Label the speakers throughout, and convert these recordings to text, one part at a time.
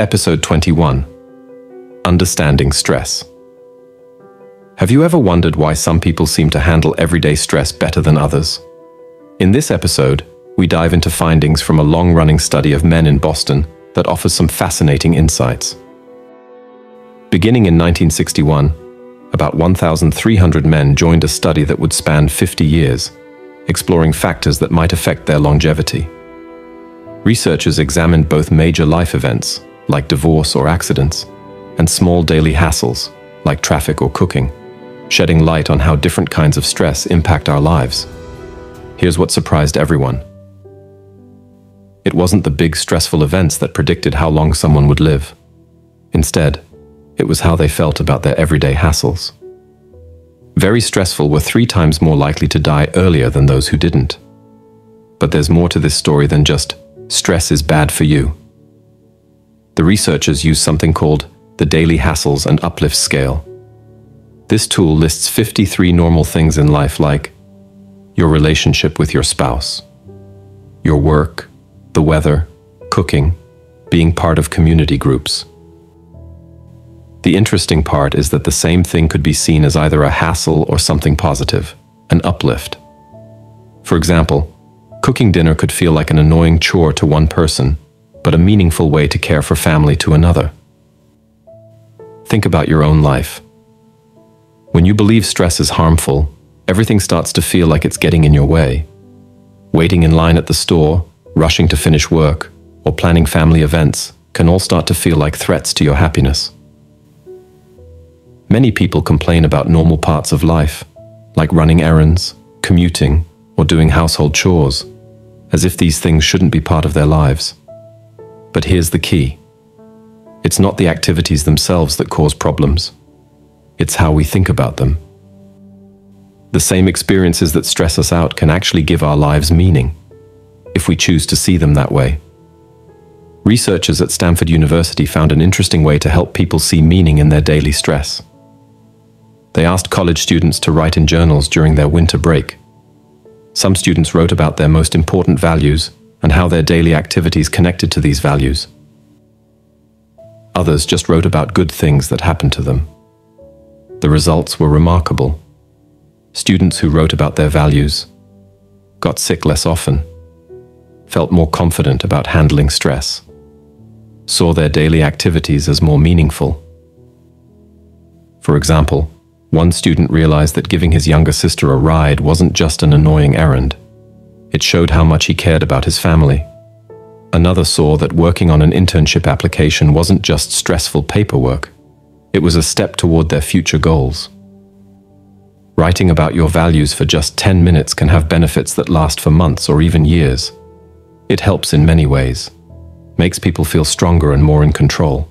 Speaker 1: Episode 21 Understanding Stress. Have you ever wondered why some people seem to handle everyday stress better than others? In this episode, we dive into findings from a long running study of men in Boston that offers some fascinating insights. Beginning in 1961, about 1,300 men joined a study that would span 50 years, exploring factors that might affect their longevity. Researchers examined both major life events, like divorce or accidents, and small daily hassles, like traffic or cooking, shedding light on how different kinds of stress impact our lives. Here's what surprised everyone. It wasn't the big stressful events that predicted how long someone would live. Instead, it was how they felt about their everyday hassles. Very stressful were three times more likely to die earlier than those who didn't. But there's more to this story than just stress is bad for you. The researchers use something called the Daily Hassles and Uplifts Scale. This tool lists 53 normal things in life like your relationship with your spouse, your work, the weather, cooking, being part of community groups. The interesting part is that the same thing could be seen as either a hassle or something positive, an uplift. For example, Cooking dinner could feel like an annoying chore to one person, but a meaningful way to care for family to another. Think about your own life. When you believe stress is harmful, everything starts to feel like it's getting in your way. Waiting in line at the store, rushing to finish work, or planning family events can all start to feel like threats to your happiness. Many people complain about normal parts of life, like running errands, commuting, or doing household chores as if these things shouldn't be part of their lives. But here's the key. It's not the activities themselves that cause problems. It's how we think about them. The same experiences that stress us out can actually give our lives meaning, if we choose to see them that way. Researchers at Stanford University found an interesting way to help people see meaning in their daily stress. They asked college students to write in journals during their winter break some students wrote about their most important values and how their daily activities connected to these values. Others just wrote about good things that happened to them. The results were remarkable. Students who wrote about their values got sick less often, felt more confident about handling stress, saw their daily activities as more meaningful. For example, one student realized that giving his younger sister a ride wasn't just an annoying errand. It showed how much he cared about his family. Another saw that working on an internship application wasn't just stressful paperwork. It was a step toward their future goals. Writing about your values for just 10 minutes can have benefits that last for months or even years. It helps in many ways. Makes people feel stronger and more in control.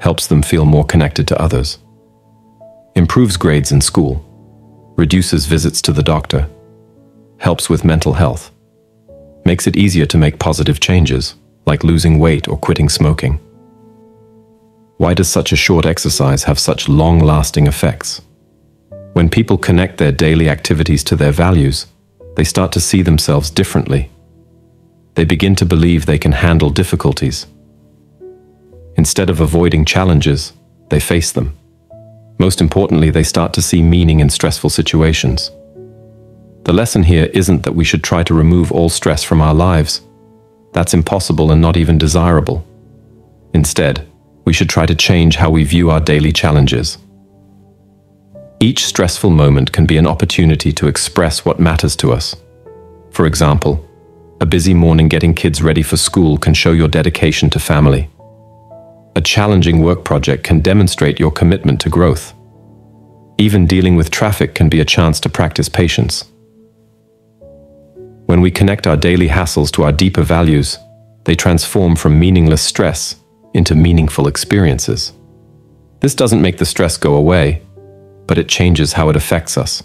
Speaker 1: Helps them feel more connected to others improves grades in school, reduces visits to the doctor, helps with mental health, makes it easier to make positive changes, like losing weight or quitting smoking. Why does such a short exercise have such long-lasting effects? When people connect their daily activities to their values, they start to see themselves differently. They begin to believe they can handle difficulties. Instead of avoiding challenges, they face them. Most importantly, they start to see meaning in stressful situations. The lesson here isn't that we should try to remove all stress from our lives. That's impossible and not even desirable. Instead, we should try to change how we view our daily challenges. Each stressful moment can be an opportunity to express what matters to us. For example, a busy morning getting kids ready for school can show your dedication to family a challenging work project can demonstrate your commitment to growth. Even dealing with traffic can be a chance to practice patience. When we connect our daily hassles to our deeper values, they transform from meaningless stress into meaningful experiences. This doesn't make the stress go away, but it changes how it affects us.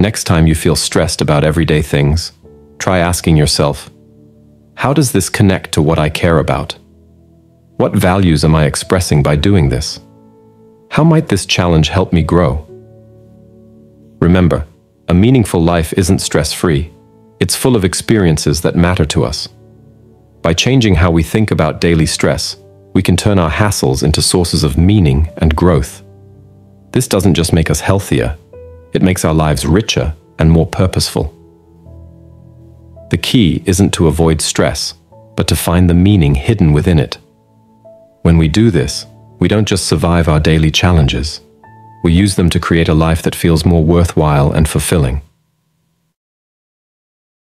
Speaker 1: Next time you feel stressed about everyday things, try asking yourself, how does this connect to what I care about? What values am I expressing by doing this? How might this challenge help me grow? Remember, a meaningful life isn't stress-free. It's full of experiences that matter to us. By changing how we think about daily stress, we can turn our hassles into sources of meaning and growth. This doesn't just make us healthier, it makes our lives richer and more purposeful. The key isn't to avoid stress, but to find the meaning hidden within it. When we do this, we don't just survive our daily challenges, we use them to create a life that feels more worthwhile and fulfilling.